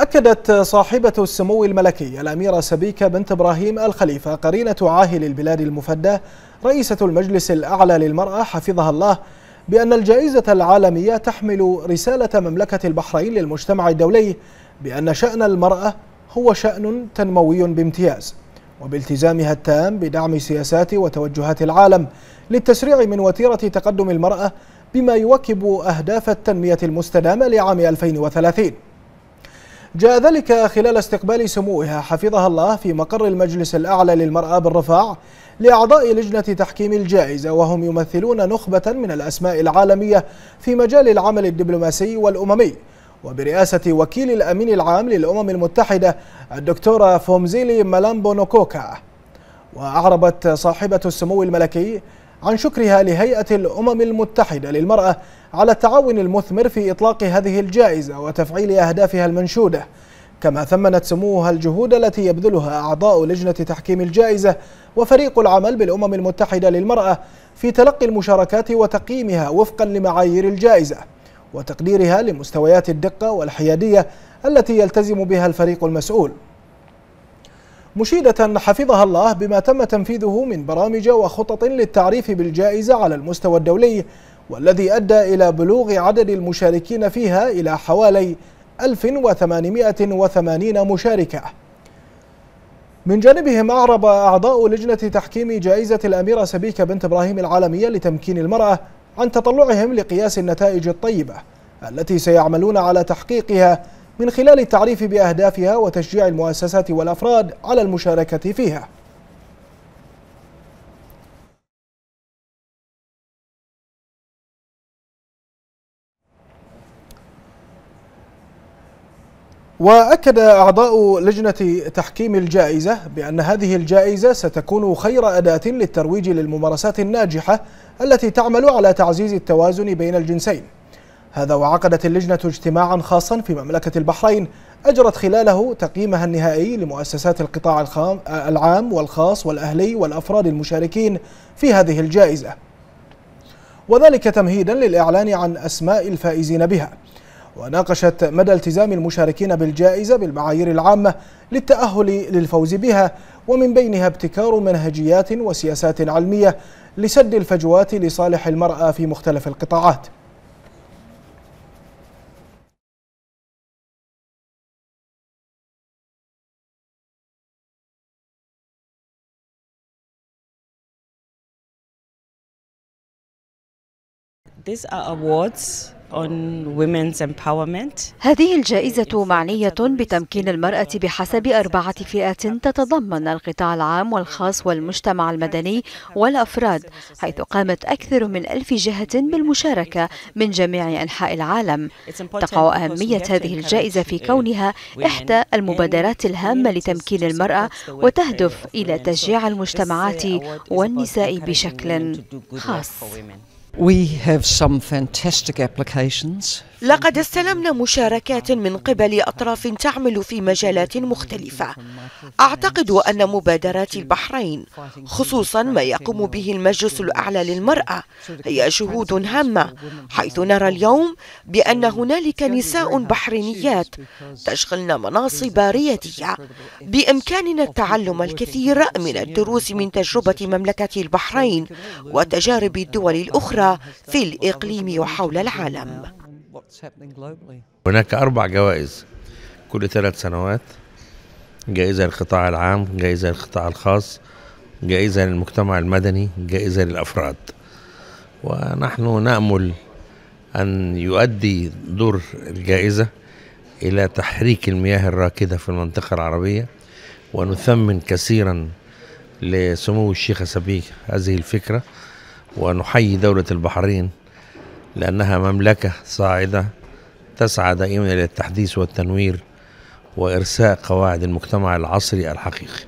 أكدت صاحبة السمو الملكي الأميرة سبيكة بنت إبراهيم الخليفة قرينة عاهل البلاد المفدى رئيسة المجلس الأعلى للمرأة حفظها الله بأن الجائزة العالمية تحمل رسالة مملكة البحرين للمجتمع الدولي بأن شأن المرأة هو شأن تنموي بامتياز وبالتزامها التام بدعم سياسات وتوجهات العالم للتسريع من وتيرة تقدم المرأة بما يواكب أهداف التنمية المستدامة لعام 2030 جاء ذلك خلال استقبال سموها. حفظها الله في مقر المجلس الأعلى للمرأة بالرفاع لأعضاء لجنة تحكيم الجائزة وهم يمثلون نخبة من الأسماء العالمية في مجال العمل الدبلوماسي والأممي. وبرئاسة وكيل الأمين العام للأمم المتحدة الدكتورة فومزيلي مالامبو نوكوكا وأعربت صاحبة السمو الملكي عن شكرها لهيئة الأمم المتحدة للمرأة على التعاون المثمر في إطلاق هذه الجائزة وتفعيل أهدافها المنشودة. كما ثمنت سموها الجهود التي يبذلها أعضاء لجنة تحكيم الجائزة وفريق العمل بالأمم المتحدة للمرأة في تلقي المشاركات وتقييمها وفقا لمعايير الجائزة وتقديرها لمستويات الدقة والحيادية التي يلتزم بها الفريق المسؤول. مشيدة حفظها الله بما تم تنفيذه من برامج وخطط للتعريف بالجائزة على المستوى الدولي والذي أدى إلى بلوغ عدد المشاركين فيها إلى حوالي 1880 مشاركة. من جانبهم أعرب أعضاء لجنة تحكيم جائزة الأميرة سبيكة بنت إبراهيم العالمية لتمكين المرأة عن تطلعهم لقياس النتائج الطيبة التي سيعملون على تحقيقها من خلال التعريف بأهدافها وتشجيع المؤسسات والأفراد على المشاركة فيها. وأكد أعضاء لجنة تحكيم الجائزة بأن هذه الجائزة ستكون خير أداة للترويج للممارسات الناجحة التي تعمل على تعزيز التوازن بين الجنسين. هذا وعقدت اللجنة اجتماعا خاصا في مملكة البحرين أجرت خلاله تقييمها النهائي لمؤسسات القطاع العام والخاص والأهلي والأفراد المشاركين في هذه الجائزة. وذلك تمهيدا للإعلان عن أسماء الفائزين بها. وناقشت مدى التزام المشاركين بالجائزة بالمعايير العامة للتأهل للفوز بها ومن بينها ابتكار منهجيات وسياسات علمية لسد الفجوات لصالح المرأة في مختلف القطاعات. These are awards هذه الجائزة معنية بتمكين المرأة بحسب أربعة فئات تتضمن القطاع العام والخاص والمجتمع المدني والأفراد حيث قامت أكثر من ألف جهة بالمشاركة من جميع أنحاء العالم. تقع أهمية هذه الجائزة في كونها إحدى المبادرات الهامة لتمكين المرأة وتهدف إلى تشجيع المجتمعات والنساء بشكل خاص. لقد استلمنا مشاركات من قبل أطراف تعمل في مجالات مختلفة. أعتقد أن مبادرات البحرين خصوصا ما يقوم به المجلس الأعلى للمرأة هي جهود هامة حيث نرى اليوم بأن هنالك نساء بحرينيات تشغلن مناصب ريادية. بإمكاننا التعلم الكثير من الدروس من تجربة مملكة البحرين وتجارب الدول الأخرى في الإقليم وحول العالم. هناك أربع جوائز كل ثلاث سنوات. جائزة للقطاع العام جائزة للقطاع الخاص جائزة للمجتمع المدني جائزة للأفراد. ونحن نأمل أن يؤدي دور الجائزة إلى تحريك المياه الراكدة في المنطقة العربية. ونثمن كثيرا لسمو الشيخة سبيك هذه الفكرة. ونحيي دولة البحرين لأنها مملكة صاعدة تسعى دائما إلى التحديث والتنوير وإرساء قواعد المجتمع العصري الحقيقي.